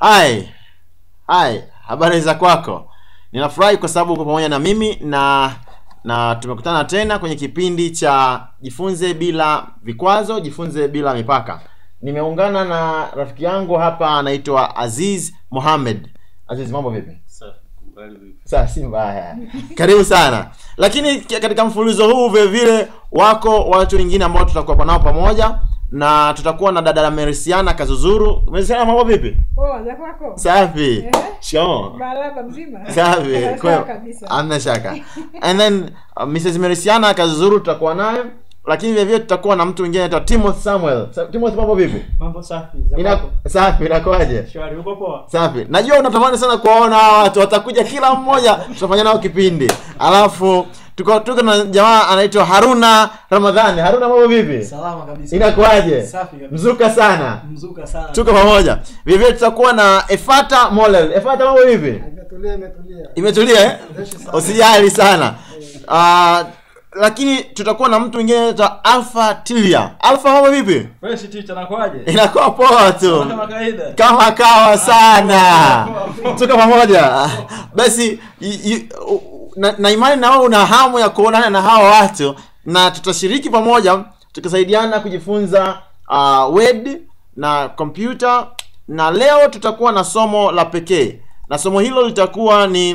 Hi. Hai, habari za kwako? Ninafurahi kwa sababu uko pamoja na mimi na na tumekutana tena kwenye kipindi cha jifunze bila vikwazo, jifunze bila mipaka. Nimeungana na rafiki yangu hapa anaitwa Aziz Mohamed. Aziz, mambo vipi? Sasa si mbaya. Karibu sana. Lakini katika mfululizo huu vile vile wako watu wengine ambao tutakuwa nao pamoja na tutakuwa na dada Merisiana Kazuzuru. Merisiana, mambo vipi? Poa, za kwako? Safi. Shikamoo. Marahaba mzima. Safi. Kwa kabisa. hamna shaka. And then uh, Mrs. Merisiana Kazuzuru tutakuwa naye lakini vile vile tutakuwa na mtu mwingine anaitwa Timothy Samuel. Sa- Timothy, mambo vipi? Mambo safi. Ina safi, inakwaje? Shwari, uko poa? Safi. Najua unatamani sana kuwaona hawa watu, watakuja kila mmoja, tutafanya nao kipindi. Alafu tuko tuko na jamaa anaitwa Haruna Ramadhani. Haruna, mambo vipi? Salama kabisa. Inakuaje? Safi kabisa. Mzuka sana. Mzuka sana. Tuko pamoja. Vile vile tutakuwa na Efata Molel. Efata, mambo vipi? Imetulia, imetulia. Imetulia eh? Usijali sana. Ah, lakini tutakuwa na mtu mwingine anaitwa Alpha Tilia. Alpha, mambo vipi? Fresh teacher nakuaje? Inakuwa poa tu. Kama kawaida. kama kawa sana tuko pamoja basi na, imani na wewe una hamu ya kuonana na hawa watu na tutashiriki pamoja tukisaidiana kujifunza uh, word na kompyuta na leo tutakuwa na somo la pekee na somo hilo litakuwa ni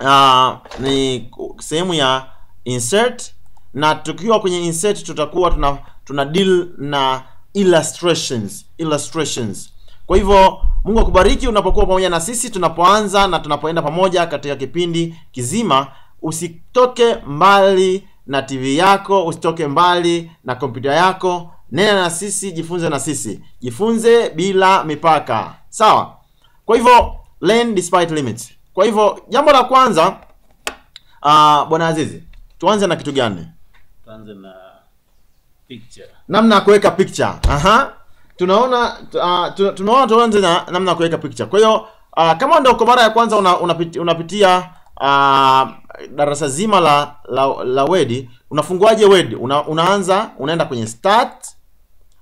uh, ni sehemu ya insert na tukiwa kwenye insert tutakuwa tuna tuna deal na illustrations illustrations kwa hivyo mungu akubariki unapokuwa pamoja na sisi tunapoanza na tunapoenda pamoja katika kipindi kizima. Usitoke mbali na tv yako usitoke mbali na kompyuta yako. Nena na sisi jifunze na sisi. Jifunze bila mipaka. Sawa? Kwa hivyo learn despite limits. Kwa hivyo jambo la kwanza uh, bwana azizi tuanze na kitu gani? Tuanze na picture. namna ya kuweka picture. Aha tunaona uh, tu- tunaona tuanze na namna ya kuweka picture. Kwa hiyo uh, kama ndio kwa mara ya kwanza una, unapiti, unapitia uh, darasa zima la la, la wedi unafunguaje wedi una, unaanza unaenda kwenye start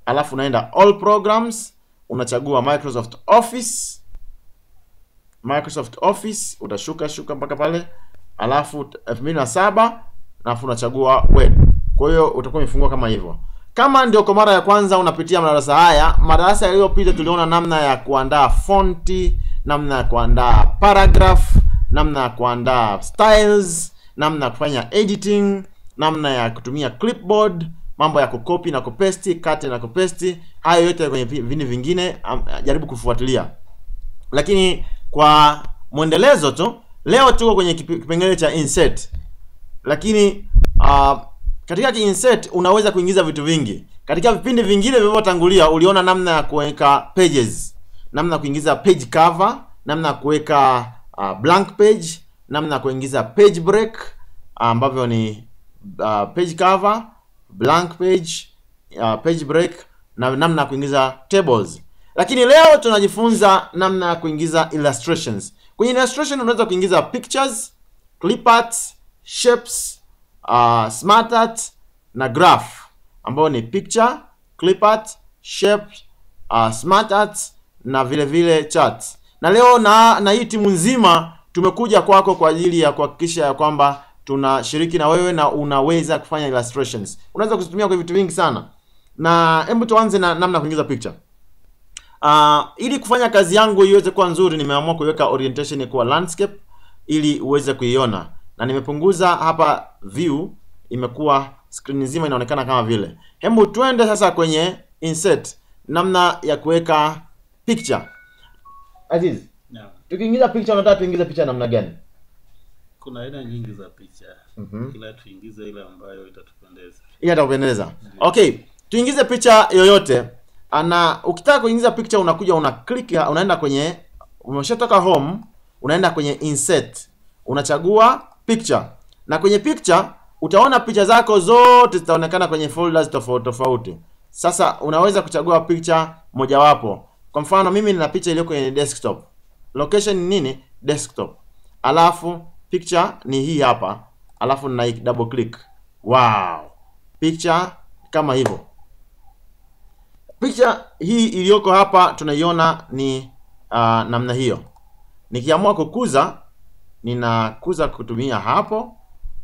alafu unaenda all programs unachagua microsoft office microsoft office utashuka shuka mpaka pale alafu 2007 alafu unachagua word. Kwa hiyo utakuwa umefungua kama hivyo kama ndio kwa mara ya kwanza unapitia madarasa haya madarasa yaliyopita tuliona namna ya kuandaa fonti namna ya kuandaa paragraph namna ya kuandaa styles namna ya kufanya editing namna ya kutumia clipboard mambo ya kukopi na kupesti kati na kupesti. Hayo yote kwenye vini vingine jaribu kufuatilia. Lakini kwa mwendelezo tu leo tuko kwenye kipengele cha insert lakini uh, katika insert unaweza kuingiza vitu vingi. Katika vipindi vingine vilivyotangulia uliona namna ya kuweka pages namna ya kuingiza page cover namna ya kuweka uh, blank page namna ya kuingiza page break ambavyo ni uh, page cover blank page uh, page break na namna ya kuingiza tables. Lakini leo tunajifunza namna ya kuingiza illustrations. Kwenye illustration unaweza kuingiza pictures clip arts shapes uh, smart art na graph ambayo ni picture clip art shape uh, smart art na vile vile chat na leo na na hii timu nzima tumekuja kwako kwa ajili ya kuhakikisha ya kwamba tunashiriki na wewe na unaweza kufanya illustrations. Unaweza kuzitumia kwa vitu vingi sana. Na hebu tuanze na namna kuingiza picture. Uh, ili kufanya kazi yangu iweze kuwa nzuri nimeamua kuiweka orientation kuwa landscape ili uweze kuiona na nimepunguza hapa view imekuwa screen nzima inaonekana kama vile hebu twende sasa kwenye insert namna ya kuweka picture aziz yeah. tukiingiza picture unataka tuingize picha namna gani Kuna aina nyingi za picha. mm -hmm. Ila tuingize ile ambayo itatupendeza. itatupendeza yeah. okay tuingize picha yoyote ana ukitaka kuingiza picture unakuja una click unaenda kwenye umeshatoka home unaenda kwenye insert unachagua picture. Na kwenye picture utaona picha zako zote zitaonekana kwenye folders tofauti tofauti. Sasa unaweza kuchagua picha mojawapo. Kwa mfano mimi nina picha iliyo kwenye desktop. Location ni nini? Desktop. Alafu picture ni hii hapa. Alafu na double click. Wow. Picture kama hivyo. Picha hii iliyoko hapa tunaiona ni uh, namna hiyo. Nikiamua kukuza, ninakuza kutumia hapo,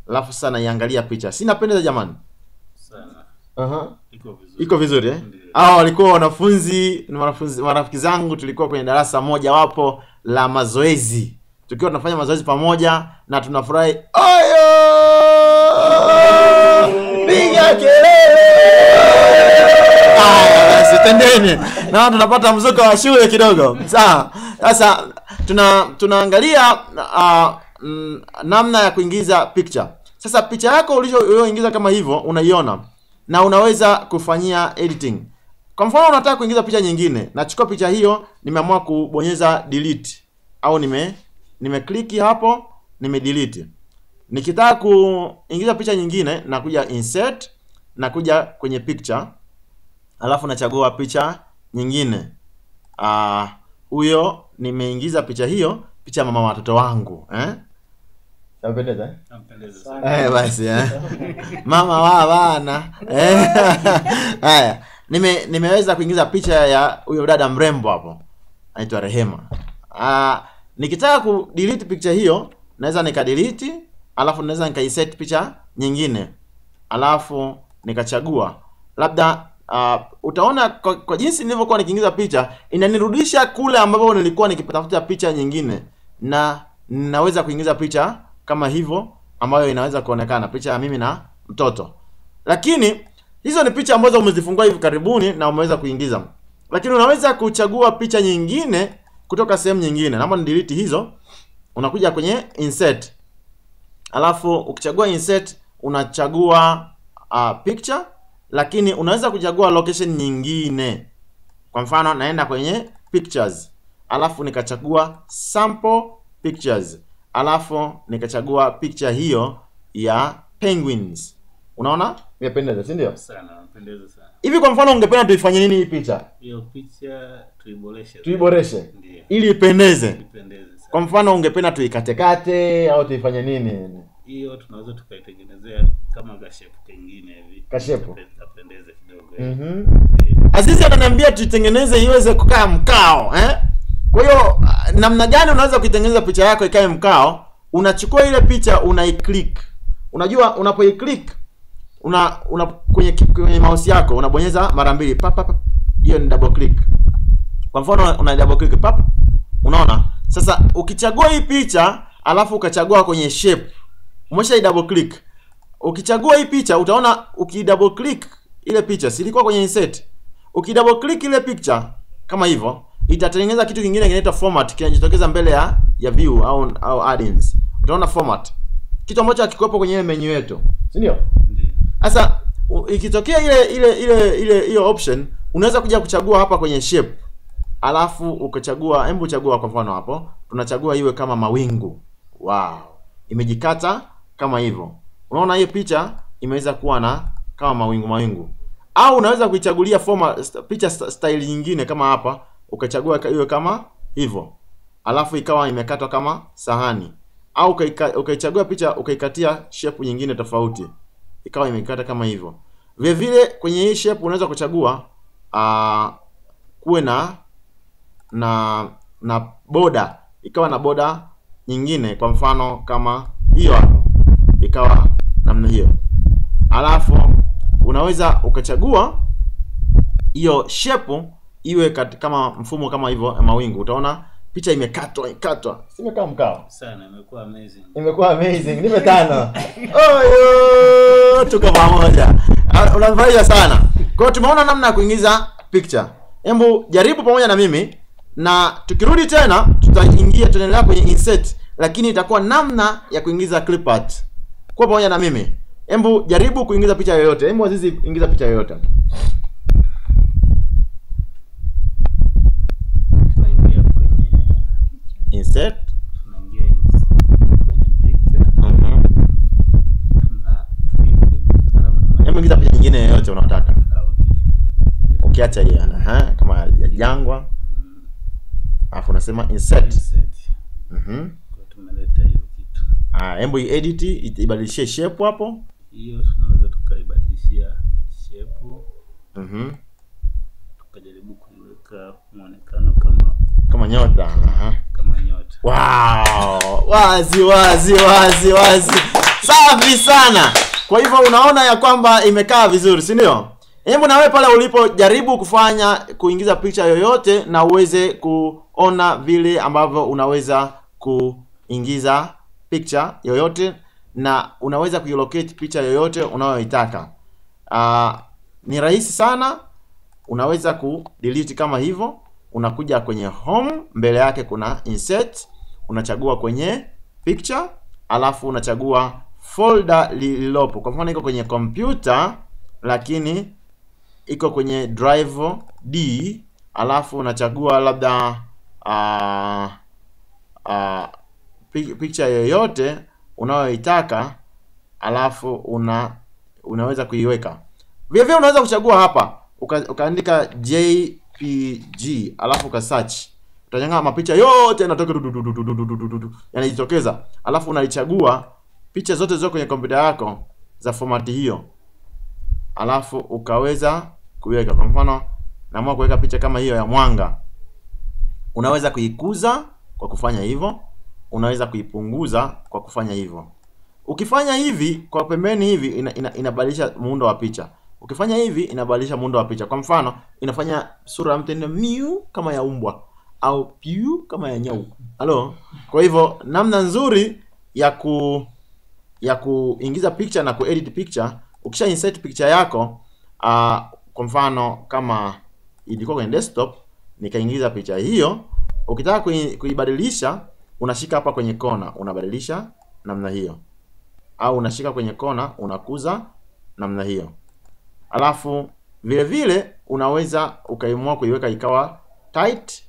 alafu sasa naiangalia picha. Si napendeza jamani? sana iko vizuri Iko vizuri eh? Hao walikuwa wanafunzi wanafunzi marafiki zangu, tulikuwa kwenye darasa moja wapo la mazoezi, tukiwa tunafanya mazoezi pamoja na tunafurahi. Oyo! Piga kelele! Haya basi, tendeni na tunapata mzuka wa shule kidogo. Sawa. Sasa tuna tunaangalia uh, mm, namna ya kuingiza picture. Sasa picha yako uliyoingiza kama hivyo unaiona na unaweza kufanyia editing. Kwa mfano unataka kuingiza picha nyingine, nachukua picha hiyo, nimeamua kubonyeza delete au nime nimekliki hapo, nime delete. Nikitaka kuingiza picha nyingine, nakuja insert, nakuja kwenye picture, alafu nachagua picha nyingine. Ah, huyo nimeingiza picha hiyo, picha ya mama watoto wangu, eh? Napendeza eh? Eh, basi eh. mama wa bana eh. Haya, nime nimeweza kuingiza picha ya huyo dada mrembo hapo, anaitwa Rehema. Ah, nikitaka ku delete picha hiyo, naweza nika delete, alafu naweza nikaiset picha nyingine, alafu nikachagua labda uh, utaona kwa, kwa jinsi nilivyokuwa nikiingiza picha inanirudisha kule ambapo nilikuwa nikitafuta picha nyingine, na naweza kuingiza picha kama hivyo ambayo inaweza kuonekana picha ya mimi na mtoto. Lakini hizo ni picha ambazo umezifungua hivi karibuni na umeweza kuingiza, lakini unaweza kuchagua picha nyingine kutoka sehemu nyingine. Naomba ni delete hizo, unakuja kwenye insert. Alafu ukichagua insert unachagua uh, picture lakini unaweza kuchagua location nyingine. Kwa mfano naenda kwenye pictures. Alafu nikachagua sample pictures. Alafu nikachagua picture hiyo ya penguins. Unaona? Imependeza si ndio? Sana nampendeza sana. Hivi kwa mfano ungependa tuifanye nini hii picha hiyo picha tuiboreshe. Tuiboreshe. Ili ipendeze. Ipendeze kwa mfano ungependa tuikatekate au tuifanye nini? Hiyo tunaweza tukaitengenezea kama kashepu kengine hivi. Kashepu? Kapendeze kidogo mm-hmm. Ndio. Azizi ananiambia tuitengeneze iweze kukaa mkao eh? Kwa hiyo ah, namna gani unaweza kuitengeneza picha yako ikae mkao? Unachukua ile picha unaiclick. Unajua unapoiclick una, una kwenye kwenye mouse yako unabonyeza mara mbili pap pap. pap. Hiyo ni double click. Kwa mfano una double click pap. Unaona? Sasa ukichagua hii picha alafu ukachagua kwenye shape. Umesha double click. Ukichagua hii picha utaona uki double click ile picha silikuwa ilikuwa kwenye insert. Ukidouble click ile picture kama hivyo itatengeneza kitu kingine kinaitwa format kinajitokeza mbele ya ya view au au add-ins. Utaona format. Kitu ambacho hakikuwepo kwenye ile menu yetu. Si? Ndio. Sasa ikitokea ile ile ile ile hiyo option unaweza kuja kuchagua hapa kwenye shape. Alafu ukachagua hebu chagua kwa mfano hapo tunachagua iwe kama mawingu. Wow. Imejikata kama hivyo. Unaona hiyo picha imeweza kuwa na kama mawingu mawingu. Au unaweza kuichagulia forma picha st- style nyingine kama hapa ukachagua ka- iwe kama hivyo. Alafu ikawa imekatwa kama sahani. Au ukaichagua picha ukaikatia shape nyingine tofauti ikawa imekata kama hivyo. Vile vile kwenye hii shape unaweza kuchagua uh, kuwe na na na boda ikawa na boda nyingine, kwa mfano kama hiyo ikawa namna hiyo. Alafu unaweza ukachagua hiyo shape iwe kat, kama mfumo kama hivyo ya mawingu. Utaona picha imekatwa ikatwa, simekaa imekaa mkao? Sana imekuwa amazing. Imekuwa amazing. Nipe tano. Oyo! Tuko pamoja. Ah, unafurahia sana. Kwa hiyo tumeona namna ya kuingiza picture. Hebu jaribu pamoja na mimi na tukirudi tena tutaingia tutaendelea kwenye insert lakini itakuwa namna ya kuingiza clip art. Kuwa pamoja na mimi hebu jaribu kuingiza picha yoyote hebu azizi ingiza picha yoyote insert Mhm. hebu ingiza picha nyingine yoyote unaotaka ukiacha okay. ukiacha hii aha, kama ya jangwa alafu unasema insert insert. mhm tumeleta hiyo kitu Ah, hebu edit ibadilishie shape hapo. Hiyo tunaweza tukaibadilishia shepu Mhm. tukajaribu kuiweka mwonekano kama Kama nyota aha. kama nyota. Wow, wazi wazi wazi wazi, safi sana. Kwa hivyo unaona ya kwamba imekaa vizuri, si ndio? Hebu na wewe pale ulipo jaribu kufanya kuingiza picha yoyote na uweze kuona vile ambavyo unaweza kuingiza picha yoyote na unaweza kuilocate picha yoyote unayoitaka. Uh, ni rahisi sana unaweza ku delete kama hivyo unakuja kwenye home mbele yake kuna insert unachagua kwenye picture alafu unachagua folder lililopo kwa mfano iko kwenye kompyuta lakini iko kwenye drive d alafu unachagua labda uh, uh, picture yoyote unayoitaka alafu una unaweza kuiweka. Vile vile unaweza kuchagua hapa uka, ukaandika JPG alafu uka search. Utanyanga mapicha yote yanatoka yanajitokeza. Alafu unaichagua picha zote zilizo kwenye kompyuta yako za fomati hiyo. Alafu ukaweza kuiweka. Kwa mfano, naamua kuweka picha kama hiyo ya mwanga. Unaweza kuikuza kwa kufanya hivyo unaweza kuipunguza kwa kufanya hivyo. Ukifanya hivi kwa pembeni hivi ina, ina, inabadilisha muundo wa picha. Ukifanya hivi inabadilisha muundo wa picha. Kwa mfano inafanya sura ya mtu ina miu kama ya umbwa au piu kama ya nyau. Halo? Kwa hivyo namna nzuri ya ku ya kuingiza picture na kuedit picture ukisha insert picture yako uh, kwa mfano kama ilikuwa kwenye desktop nikaingiza picha hiyo ukitaka kui- kuibadilisha unashika hapa kwenye kona unabadilisha namna hiyo. Au unashika kwenye kona unakuza namna hiyo. Alafu vile vile unaweza ukaimua kuiweka ikawa tight.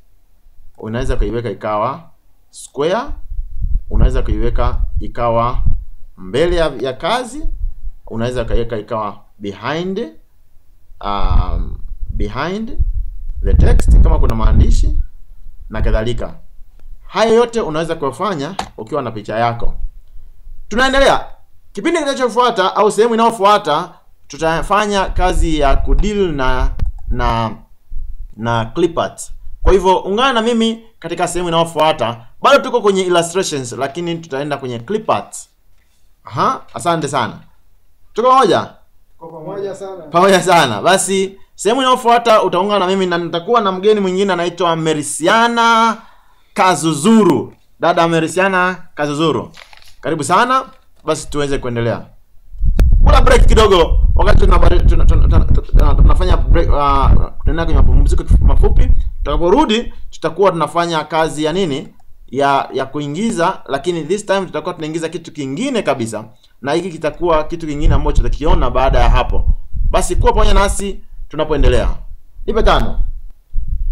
Unaweza kuiweka ikawa square. Unaweza kuiweka ikawa mbele ya, ya kazi. Unaweza ukaiweka ikawa behind um, behind the text kama kuna maandishi na kadhalika hayo yote unaweza kuyafanya ukiwa na picha yako. Tunaendelea. Kipindi kinachofuata au sehemu inayofuata tutafanya kazi ya kudeal na na na clipart kwa hivyo ungana na mimi katika sehemu inayofuata. Bado tuko kwenye illustrations lakini tutaenda kwenye clipart aha asante sana. Tuko pamoja? Kwa pamoja sana. pamoja sana. Basi sehemu inayofuata utaungana na mimi na nitakuwa na mgeni mwingine anaitwa merisiana kazuzuru. Dada merisiana kazuzuru. Karibu sana. Basi tuweze kuendelea. Kula break kidogo. Wakati tunafanya break uh, tunaenda kwenye mapumziko mafupi. Tutakaporudi tutakuwa tunafanya kazi ya nini? Ya ya kuingiza lakini this time tutakuwa tunaingiza kitu kingine kabisa. Na hiki kitakuwa kitu kingine ambacho tutakiona baada ya hapo. Basi kuwa pamoja nasi tunapoendelea. Nipe tano.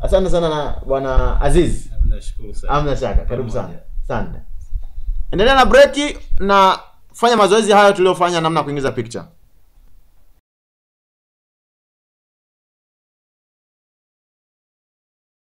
Asante sana na bwana aziz. Nami nashukuru sana. amna shaka karibu sana. Asante. Endelea na breki na fanya mazoezi hayo tuliyofanya namna kuingiza picture